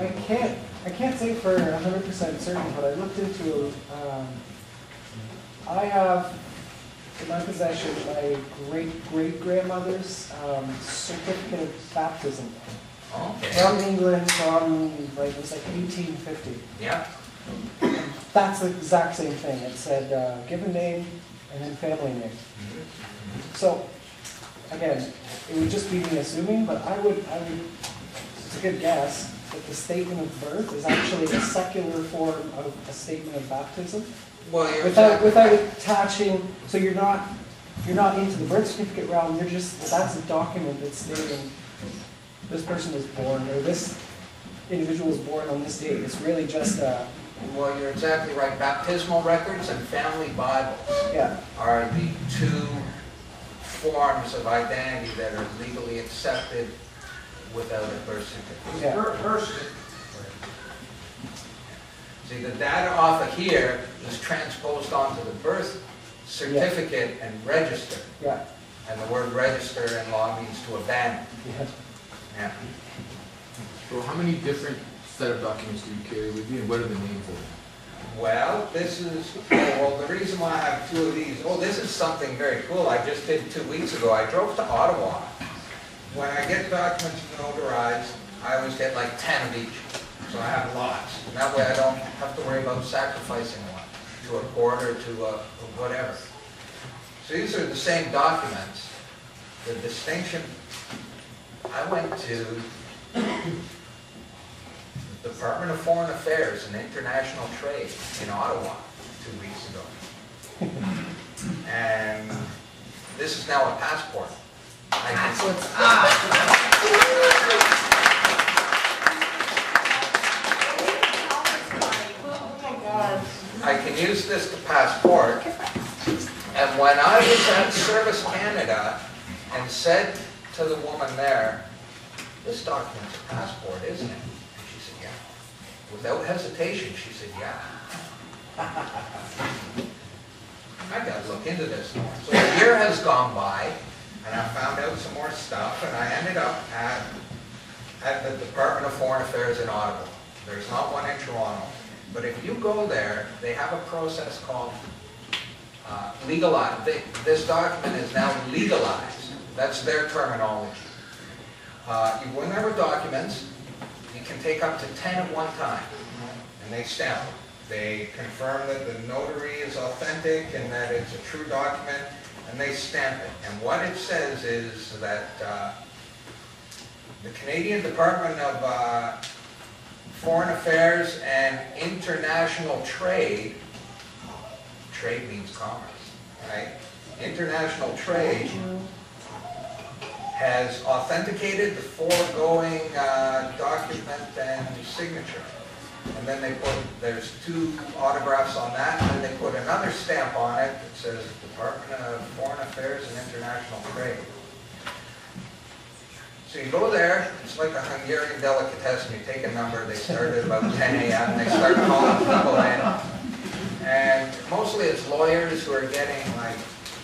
I can't, I can't say for hundred percent certain, but I looked into, um, I have in my possession my great-great-grandmother's, um, certificate of baptism. Okay, From England, from, like, it was like eighteen fifty. yeah, That's the exact same thing. It said, uh, given name and then family name. So, again, it would just be me assuming, but I would, I would, it's a good guess, the statement of birth is actually a secular form of a statement of baptism. well, you're Without, without attaching, so you're not, you're not into the birth certificate realm, you're just, that's a document that's stating this person was born, or this individual was born on this date. It's really just, uh, Well, you're exactly right. Baptismal records and family Bibles yeah, are the two forms of identity that are legally accepted without a birth certificate. yeah. See, the data off of here is transposed onto the birth certificate and register. Yeah, And the word register in law means to abandon. yeah. Yeah. So how many different set of documents do you carry with you, and what are the names of them? Well, this is, well, the reason why I have two of these, oh, this is something very cool I just did two weeks ago. I drove to Ottawa. When I get documents notarized, I always get like 10 of each. So I have lots. And that way I don't have to worry about sacrificing one to a court or to a, whatever. So these are the same documents. The distinction, I went to the Department of Foreign Affairs and International Trade in Ottawa two weeks ago. And this is now a passport. I That's can- what's up. I can use this to passport. And when I was at Service Canada and said to the woman there, this document's a passport, isn't it? And she said, yeah. Without hesitation, she said, yeah. I gotta look into this. So a year has gone by, and I found out some more stuff, and I ended up at, at the Department of Foreign Affairs in Ottawa. There's not one in Toronto. But if you go there, they have a process called uh, legalize. They- This document is now legalized. That's their terminology. Uh, You will never documents, you can take up to 10 at one time, and they stamp. They confirm that the notary is authentic and that it's a true document, and they stamp it. And what it says is that uh, the Canadian Department of uh, Foreign Affairs and International Trade, trade means commerce, right? International trade has authenticated the foregoing uh, document and signature. And then they put, there's two autographs on that, and then they put another stamp on it that says Department of Foreign Affairs and International Trade. So you go there, it's like a Hungarian delicatessen, you take a number, they start at about 10 a.m., they start calling people in. And mostly it's lawyers who are getting like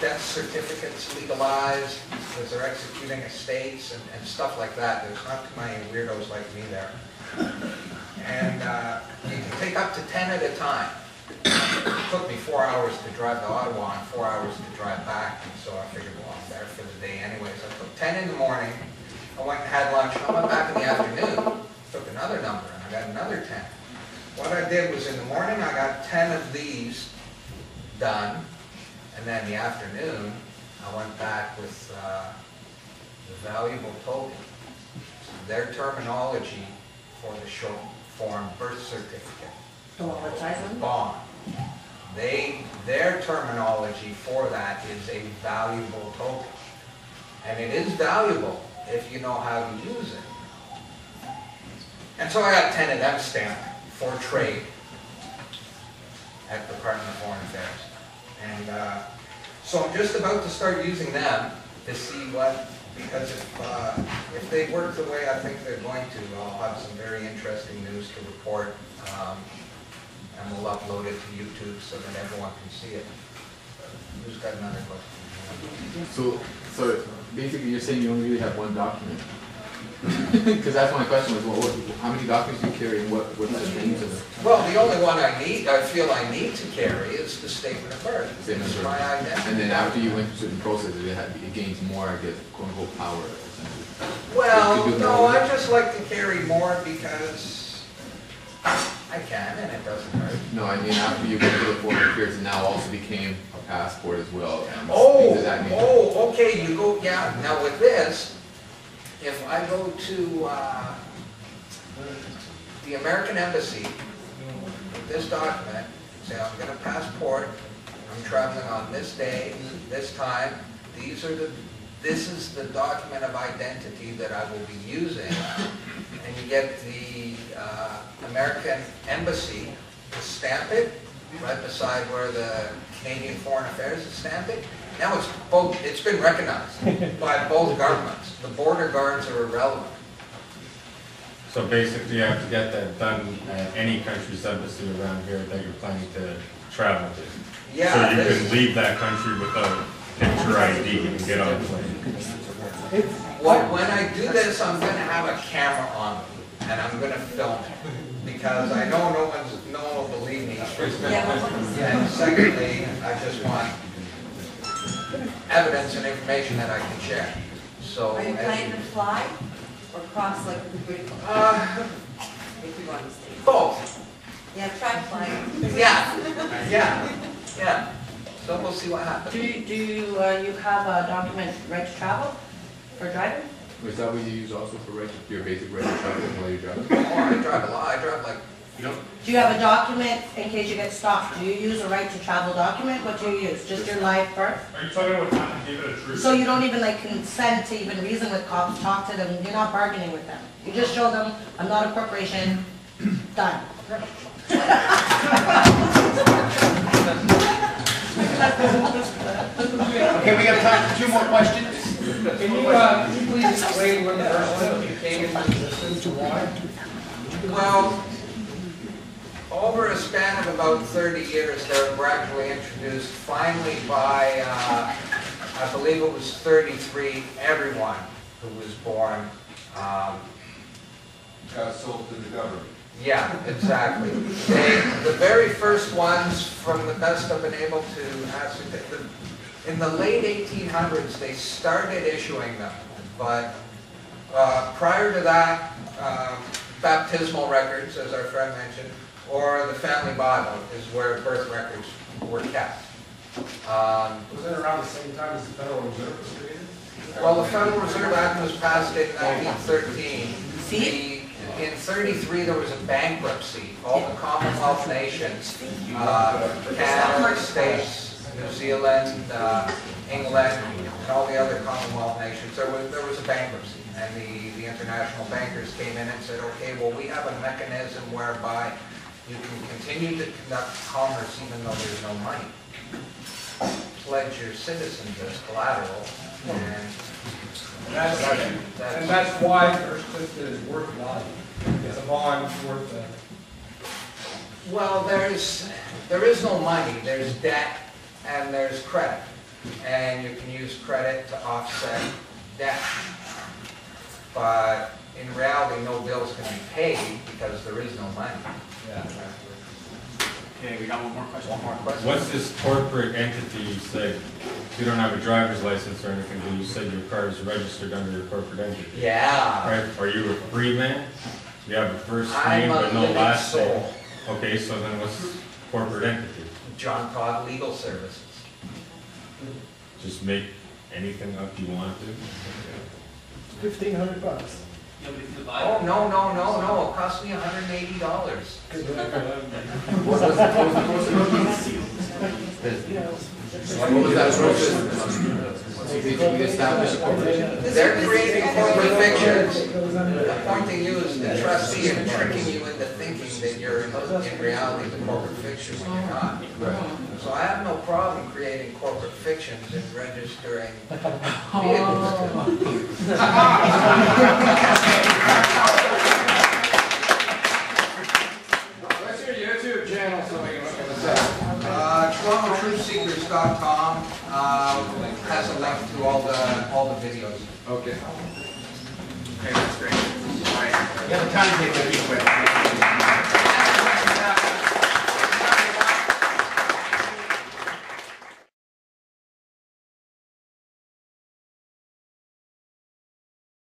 death certificates legalized, because they're executing estates and, and stuff like that. There's not too many weirdos like me there. And uh, you can take up to 10 at a time. It took me four hours to drive to Ottawa and four hours to drive back, and so I figured, well, I'm there for the day anyway. So I took 10 in the morning, I went and had lunch, I went back in the afternoon, took another number, and I got another 10. What I did was in the morning, I got 10 of these done, and then in the afternoon, I went back with uh, the valuable token. Their terminology for the short form birth certificate. The one with? Bond. They, their terminology for that is a valuable token. And it is valuable if you know how to use it. And so I got ten of them stamped for trade at the Department of Foreign Affairs. And, uh, so I'm just about to start using them to see what, because if, uh, if they work the way I think they're going to, I'll have some very interesting news to report. um, And we'll upload it to YouTube so that everyone can see it. Who's got another question? So, so basically you're saying you only really have one document? Because that's my question, was well, what, how many documents do you carry and what, what's the names of them? Well, the only one I need, I feel I need to carry is the statement of birth. Statement of birth. my identity. And then after you went through certain processes, it had, it gains more, I guess, quote unquote, power. Well, You could do no. I just like to carry more because I can and it doesn't hurt. No, I mean, after you went through the four years, it now also became a passport as well. and Oh, that oh, okay, you go, yeah, now with this, if I go to, uh, the American Embassy, with this document, say I'm gonna passport, I'm traveling on this day, this time, these are the, this is the document of identity that I will be using, and you get the, uh, American Embassy to stamp it, right beside where the Canadian Foreign Affairs is stamped it. Now it's both, it's been recognized by both governments. The border guards are irrelevant. So basically, you have to get that done at any country's embassy around here that you're planning to travel to. Yeah, So you can leave that country without picture ID and get on the plane. It's, When, when I do this, I'm gonna have a camera on me, and I'm gonna film it, because I know no one's, no one will believe me. And secondly, I just want evidence and information that I can share, so. Are you planning to fly or cross like the British, Uh, if you want to stay? both, Yeah, try flying. yeah, yeah, yeah. So we'll see what Do happens. you, do you, uh, you have a document right to travel for driving? Is that what you use also for reg, your basic regular travel while you're driving? Oh, I drive a lot, I drive like Do you have a document in case you get stopped? Do you use a right to travel document? What do you use? Just your live birth? Are you talking about trying to give it a truth? So you don't even like consent to even reason with cops, talk to them, you're not bargaining with them. You just show them, I'm not a corporation, done. Okay, we got time for two more questions. can you, uh, can you please explain when the first one came into existence why? Well, over a span of about 30 years, they were gradually introduced, finally by, uh, I believe it was 33, everyone who was born. um, Got sold to the government. Yeah, exactly. They, the very first ones, from the best I've been able to ascertain, the- in the late 1800s, they started issuing them, but uh, prior to that, um, baptismal records, as our friend mentioned, or the family Bible is where birth records were kept. Um, Was it around the same time as the Federal Reserve was created? Well, the Federal Reserve Act was passed in 1913. See? The- In 33, there was a bankruptcy. All the Commonwealth nations, uh, Canada, States, New Zealand, uh, England, and all the other Commonwealth nations, there was, there was a bankruptcy. And the, the international bankers came in and said, okay, well, we have a mechanism whereby you can continue to conduct commerce even though there's no money. Pledge your citizens as collateral, and And that's, and that's, why First Clifton is worth value. It's a bond worth the, well, there's, there is no money, there's debt and there's credit. And you can use credit to offset debt. But in reality, no bills can be paid because there is no money. Okay, we got one more question. One more question? What's this corporate entity you said, you don't have a driver's license or anything, but you said your car is registered under your corporate entity? Yeah, Right, are you a free man? You have a first I'm name a but no living last name? soul. Okay, so then what's corporate entity? John Todd Legal Services. Just make anything up you want to? Fifteen hundred bucks. Oh, no, no, no, no, it cost me hundred and eighty dollars. What was the, what was the, what was the What was that process? Did you establish a corporation? They're creating corporate fictions. appointing you as the trustee and tricking you into thinking that you're in reality the corporate fiction when you're not. So I have no problem creating corporate fictions and registering vehicles. What's your YouTube channel so we can look at this up? Uh, TorontoTruthSeekers.com uh, has a link to all the, all the videos. Okay. Okay, that's great. All right. You have a timetable to be quick.